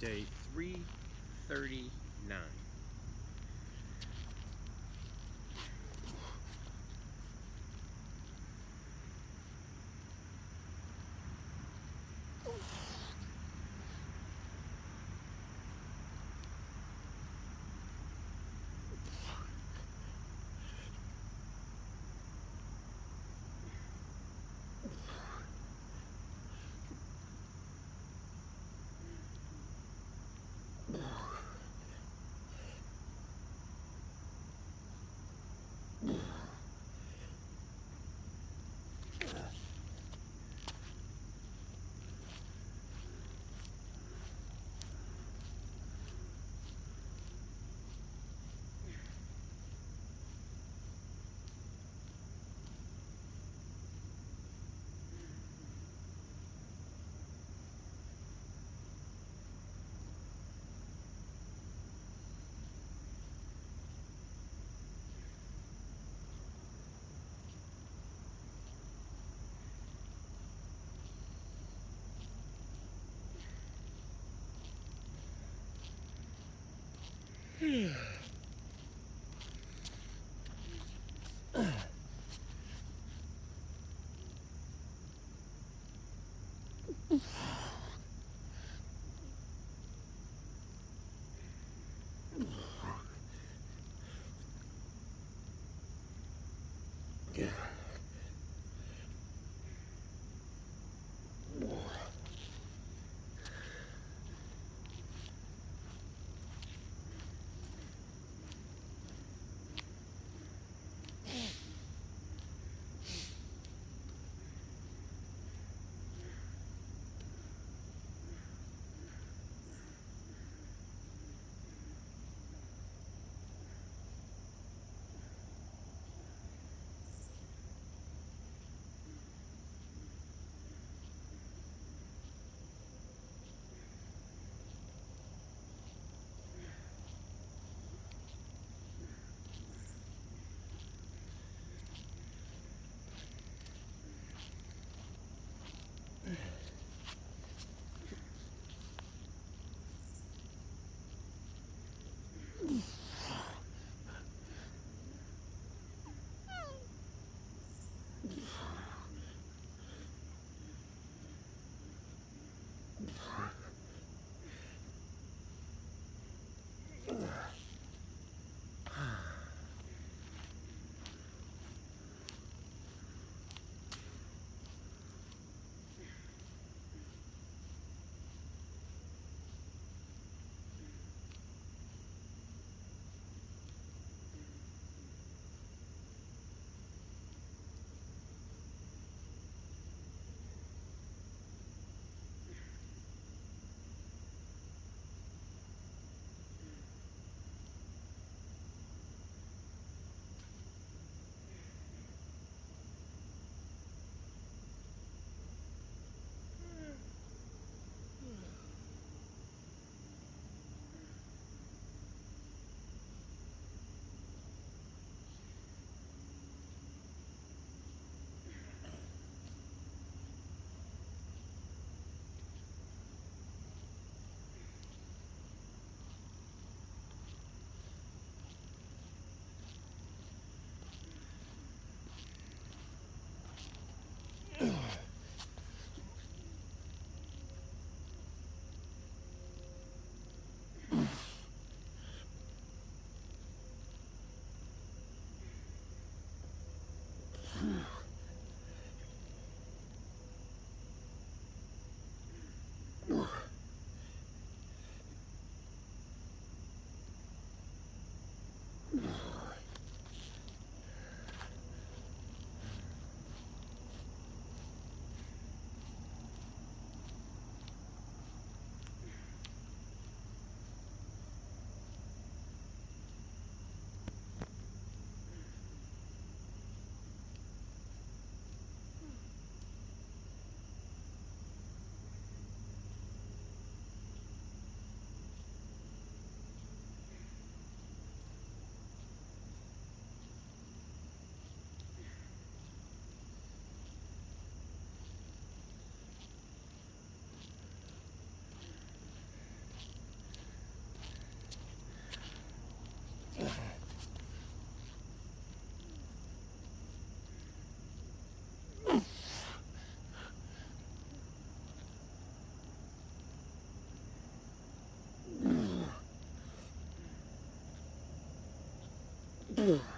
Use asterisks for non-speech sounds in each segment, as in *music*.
day 339. Yeah. Long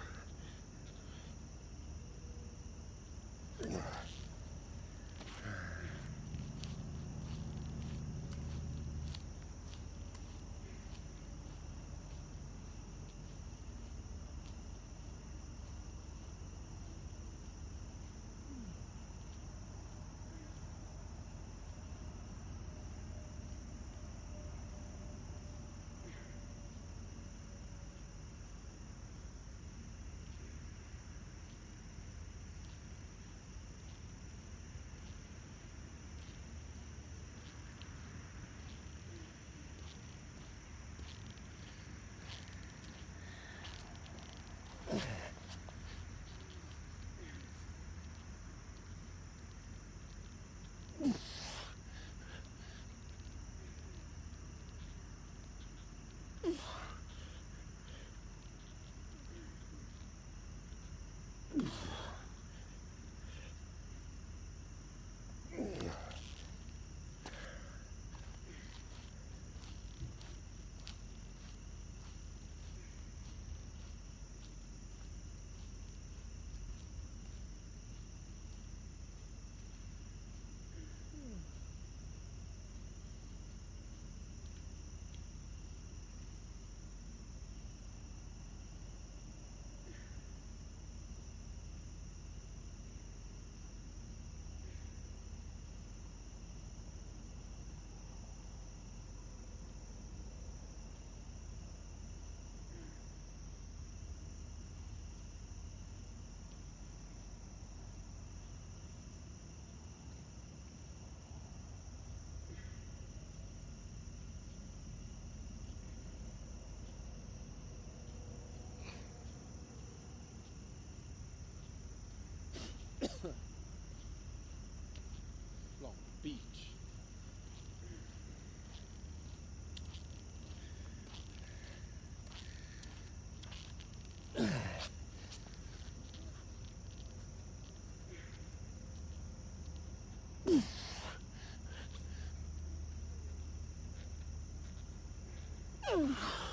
Oh.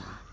定。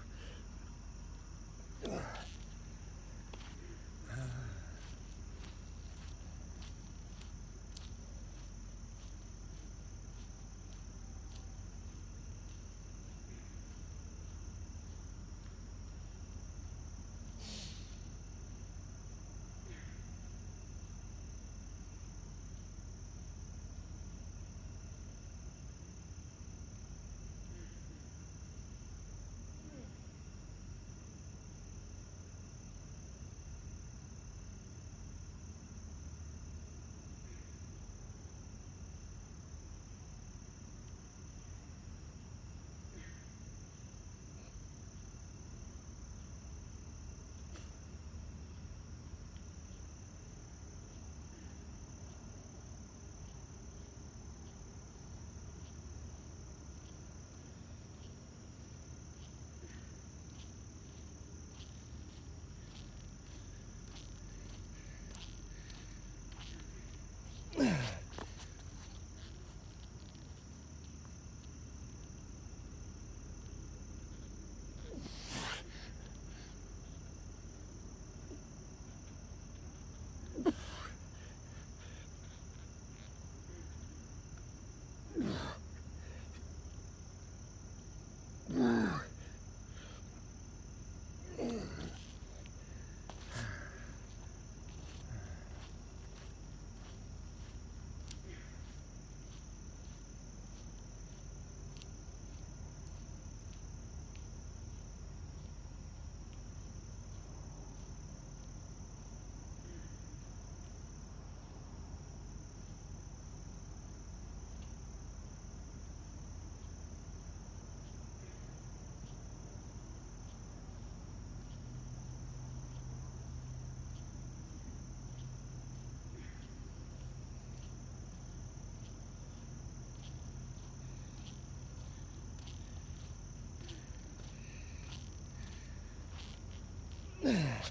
Mm-hmm.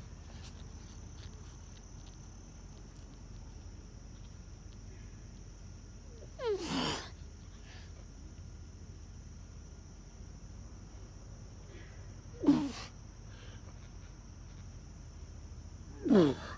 *sighs* *sighs*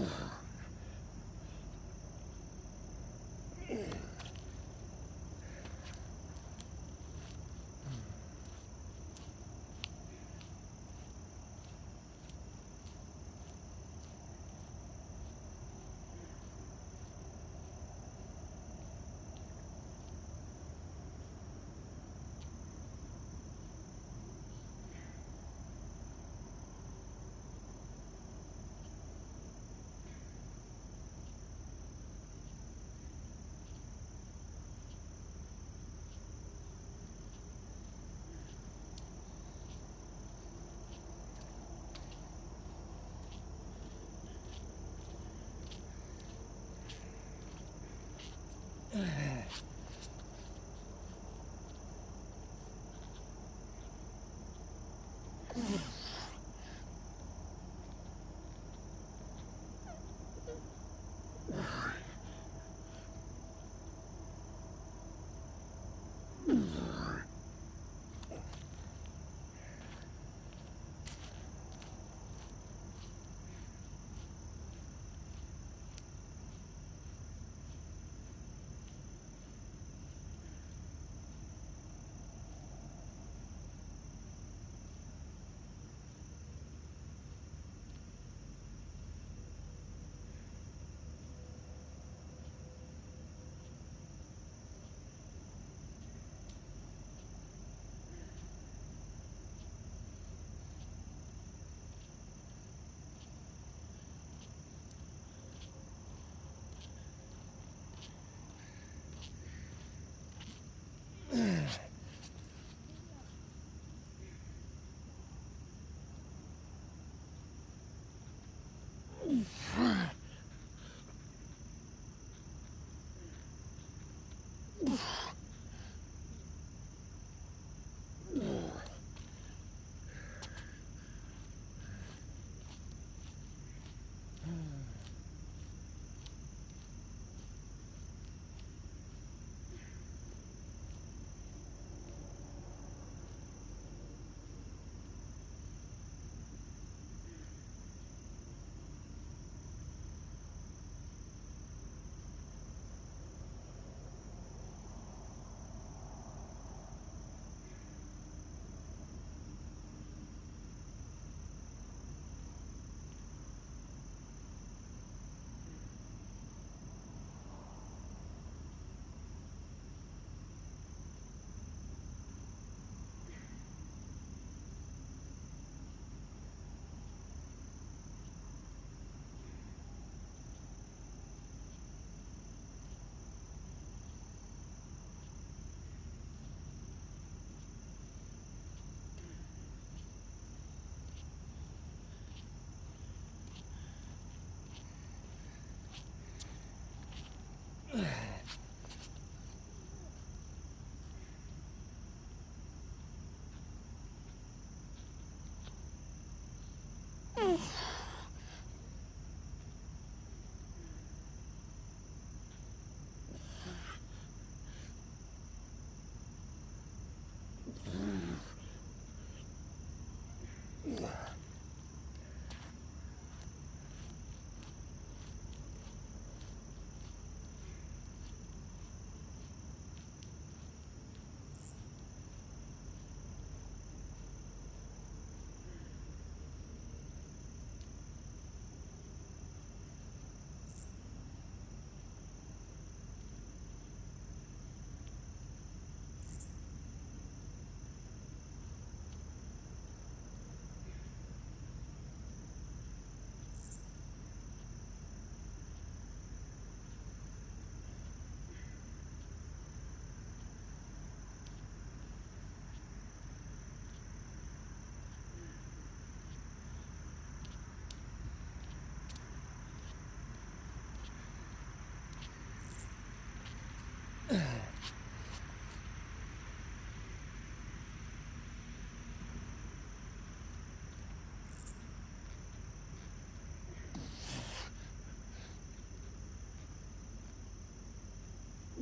Ooh. Ugh. *sighs* *sighs* Ugh. *sighs* *sighs*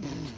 Bye,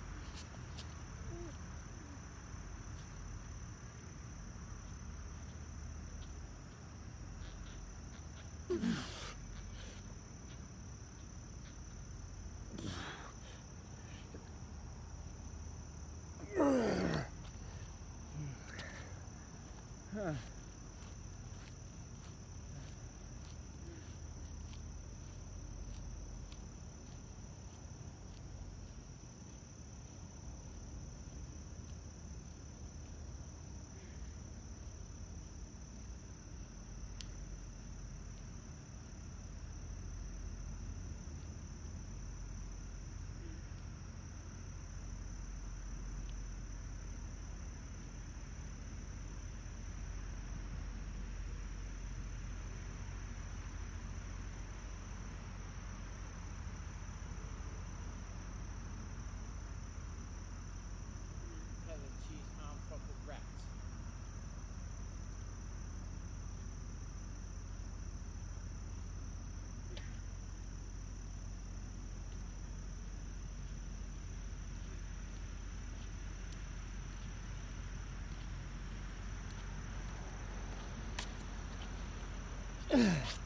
*sighs* Ugh. *laughs*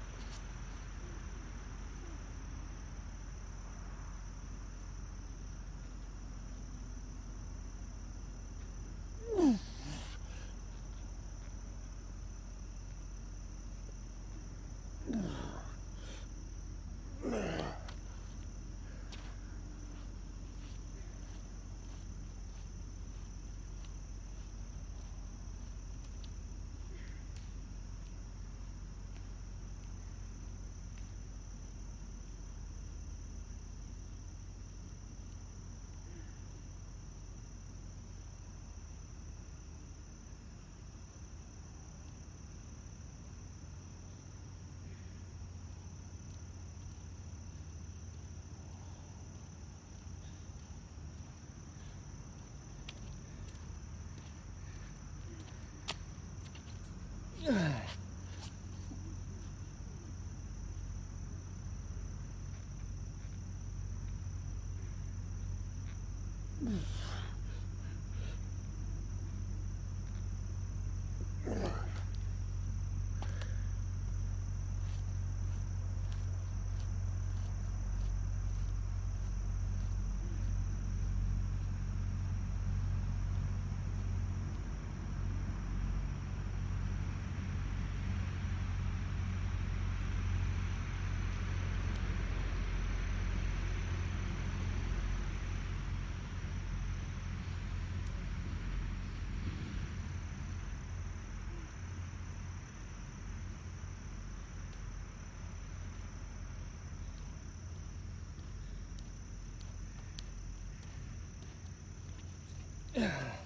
Ugh. *sighs* *sighs* Yeah. *sighs* *sighs*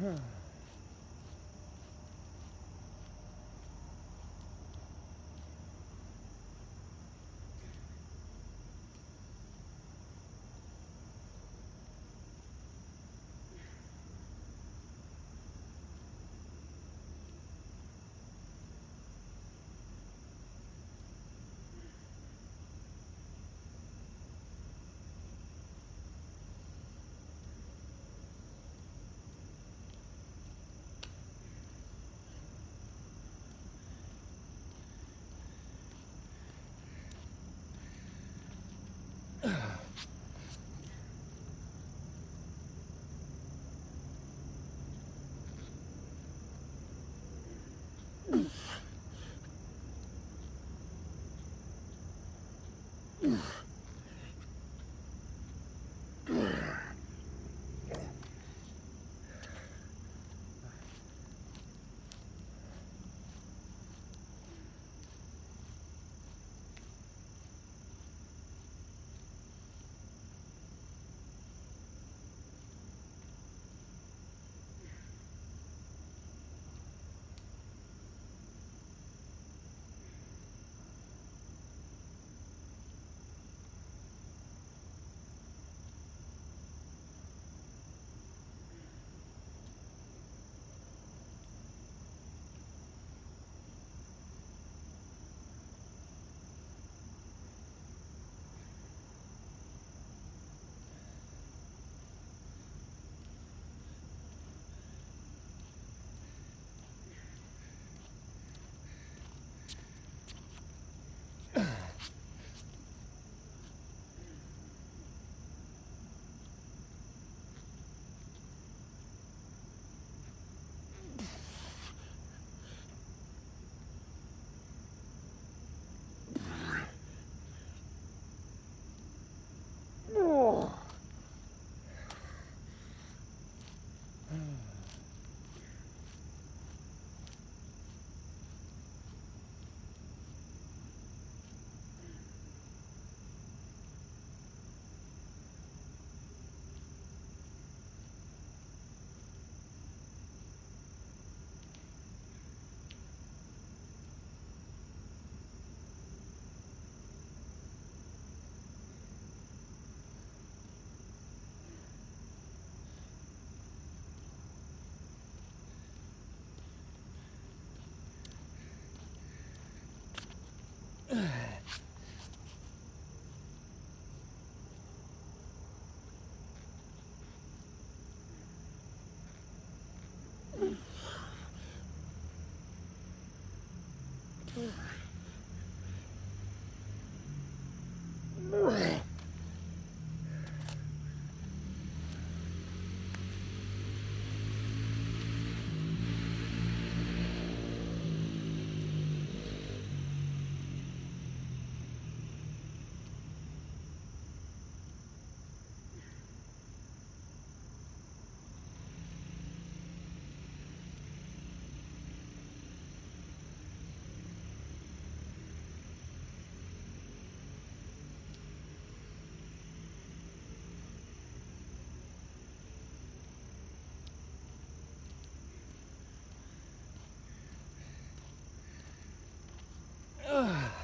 Huh. Ugh. *sighs* *sighs* 嗯。Ugh. *sighs* *sighs*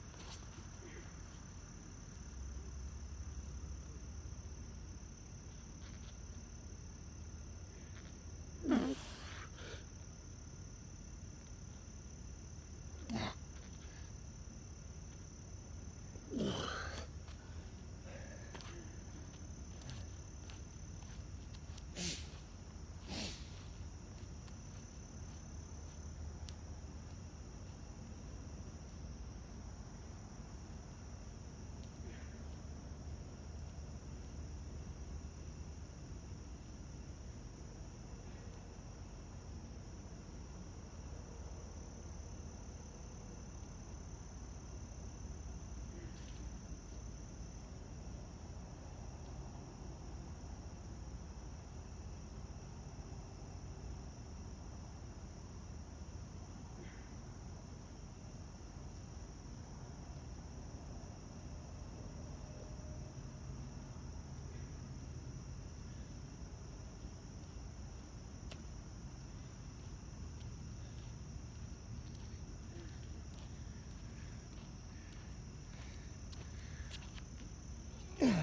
Yeah.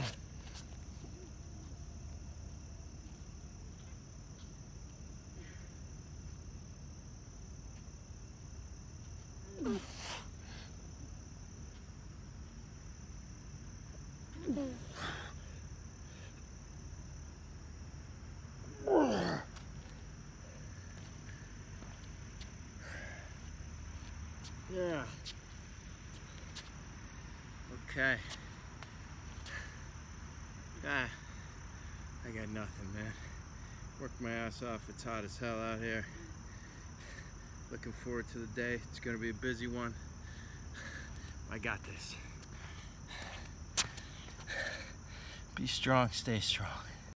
Okay. Ah, I got nothing, man. Worked my ass off. It's hot as hell out here. Looking forward to the day. It's gonna be a busy one. *sighs* I got this. *sighs* Be strong, stay strong.